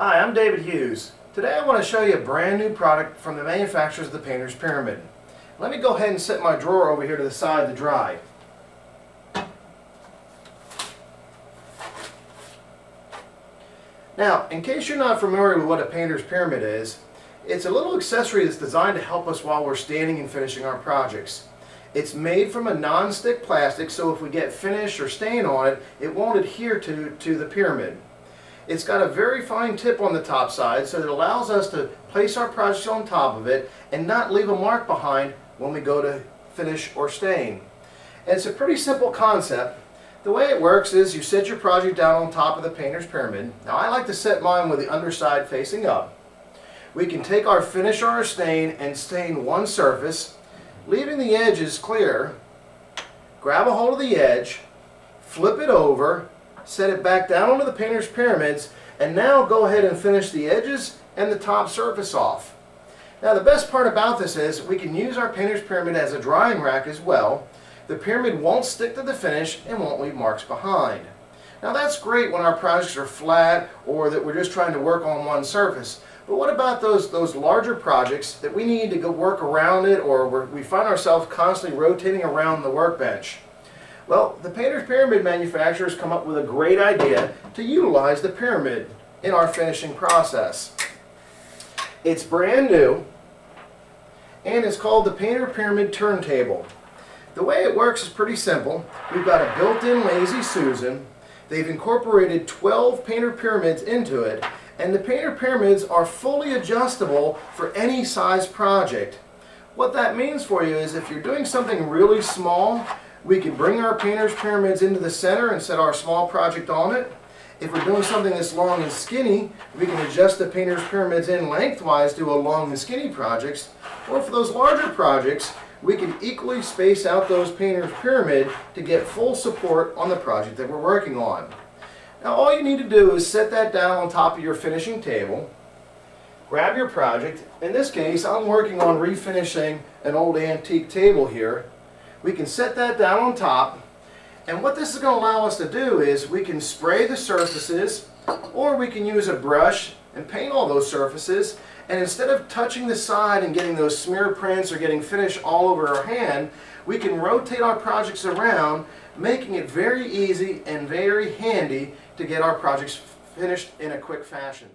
Hi, I'm David Hughes. Today I want to show you a brand new product from the manufacturers of the Painter's Pyramid. Let me go ahead and set my drawer over here to the side to dry. Now, in case you're not familiar with what a Painter's Pyramid is, it's a little accessory that's designed to help us while we're standing and finishing our projects. It's made from a non-stick plastic so if we get finish or stain on it, it won't adhere to, to the pyramid. It's got a very fine tip on the top side so it allows us to place our projects on top of it and not leave a mark behind when we go to finish or stain. And it's a pretty simple concept. The way it works is you set your project down on top of the painter's pyramid. Now I like to set mine with the underside facing up. We can take our finish or our stain and stain one surface, leaving the edges clear. Grab a hold of the edge, flip it over, set it back down onto the painter's pyramids, and now go ahead and finish the edges and the top surface off. Now the best part about this is we can use our painter's pyramid as a drying rack as well. The pyramid won't stick to the finish and won't leave marks behind. Now that's great when our projects are flat or that we're just trying to work on one surface. But what about those, those larger projects that we need to go work around it or we find ourselves constantly rotating around the workbench? Well, the Painter's Pyramid manufacturers come up with a great idea to utilize the pyramid in our finishing process. It's brand new and it's called the Painter Pyramid Turntable. The way it works is pretty simple. We've got a built-in Lazy Susan. They've incorporated 12 painter pyramids into it and the painter pyramids are fully adjustable for any size project. What that means for you is if you're doing something really small, we can bring our painter's pyramids into the center and set our small project on it. If we're doing something that's long and skinny, we can adjust the painter's pyramids in lengthwise to a long and skinny projects. Or for those larger projects, we can equally space out those painter's pyramid to get full support on the project that we're working on. Now all you need to do is set that down on top of your finishing table, grab your project. In this case, I'm working on refinishing an old antique table here. We can set that down on top. And what this is going to allow us to do is we can spray the surfaces or we can use a brush and paint all those surfaces. And instead of touching the side and getting those smear prints or getting finish all over our hand, we can rotate our projects around, making it very easy and very handy to get our projects finished in a quick fashion.